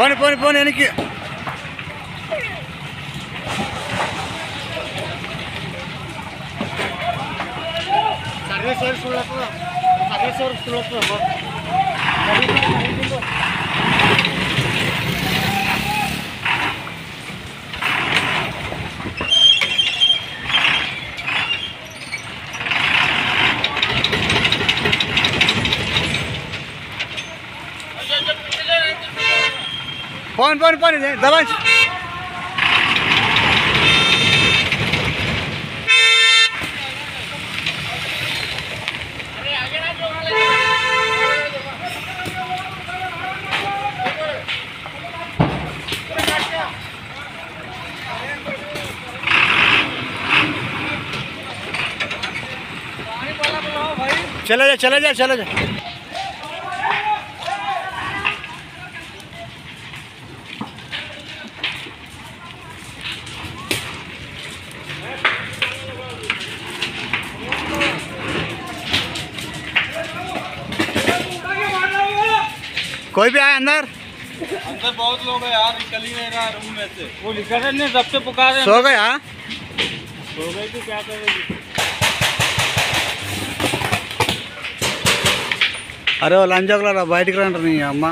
போனி போனி போனி எனக்கு சர்வேஸ்வரர் சுழக்கம் சர்வேஸ்வரர் சுழக்கம் फ़ोन फ़ोन फ़ोन दबा चला जा चला जा चला जा। कोई भी आए अंदर अंदर बहुत लोग हैं यार निकल ही नहीं रहा रूम में से वो निकल रहे नहीं सबसे पुकारे सो गए हाँ सो गई तो क्या करेगी అరే వాళ్ళు అంజోకులారా బయటికి రండి నీ అమ్మ